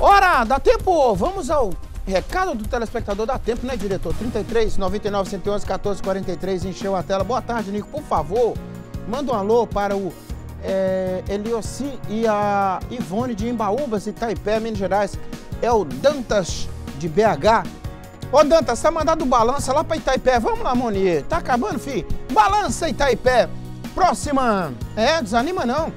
Ora, dá tempo? Vamos ao recado do telespectador. Dá tempo, né, diretor? 33 99 111 14 43. Encheu a tela. Boa tarde, Nico. Por favor, manda um alô para o é, Elioci e a Ivone de Imbaúbas, Itaipé, Minas Gerais. É o Dantas de BH. Ô Dantas, tá mandando balança lá pra Itaipé. Vamos lá, Monier. Tá acabando, fi? Balança Itaipé. Próxima. É, desanima não.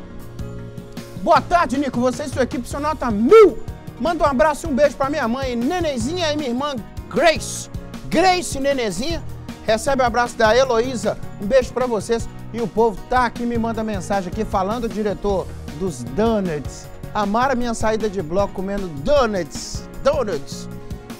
Boa tarde, Nico. Você e sua equipe, seu nota mil. Manda um abraço e um beijo pra minha mãe, Nenezinha e minha irmã Grace. Grace Nenezinha. Recebe o um abraço da Heloísa. Um beijo pra vocês. E o povo tá aqui, me manda mensagem aqui falando, diretor, dos donuts. Amara minha saída de bloco comendo donuts. Donuts.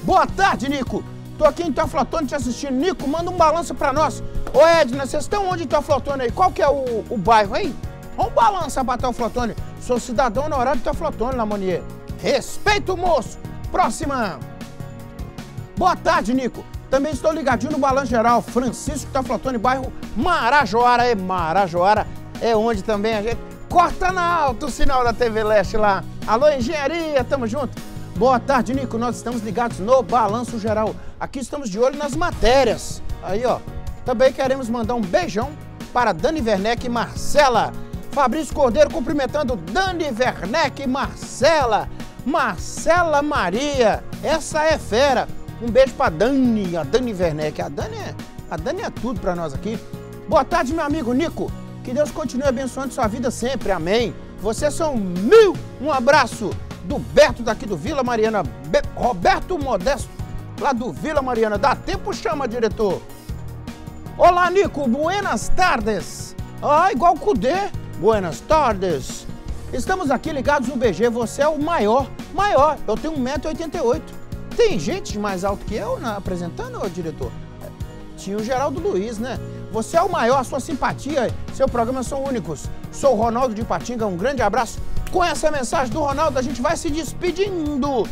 Boa tarde, Nico. Tô aqui em Teoflotone te assistindo. Nico, manda um balanço pra nós. Ô Edna, vocês estão onde em Teoflotone aí? Qual que é o, o bairro, hein? Vamos balançar pra Teoflotone. Sou cidadão hora de Teoflotone, Lamonier. Respeito, moço. Próxima. Boa tarde, Nico. Também estou ligadinho no Balanço Geral. Francisco Teoflotone, bairro Marajoara. É Marajoara. É onde também a gente... Corta na alto o sinal da TV Leste lá. Alô, engenharia, tamo junto. Boa tarde, Nico. Nós estamos ligados no Balanço Geral. Aqui estamos de olho nas matérias. Aí, ó. Também queremos mandar um beijão para Dani Werneck e Marcela. Fabrício Cordeiro cumprimentando Dani Werneck e Marcela. Marcela Maria, essa é fera. Um beijo para Dani, a Dani Werneck. A Dani é, a Dani é tudo para nós aqui. Boa tarde, meu amigo Nico. Que Deus continue abençoando sua vida sempre. Amém. Vocês são mil. Um abraço do Beto daqui do Vila Mariana. Be Roberto Modesto, lá do Vila Mariana. Dá tempo, chama, diretor. Olá, Nico. Buenas tardes. Ah, igual o Cudê. Buenas tardes. Estamos aqui ligados no BG. Você é o maior. Maior. Eu tenho 1,88m. Tem gente mais alto que eu na, apresentando, diretor? Tinha o Geraldo Luiz, né? Você é o maior, sua simpatia, seu programa são únicos. Sou o Ronaldo de Patinga, um grande abraço. Com essa mensagem do Ronaldo, a gente vai se despedindo.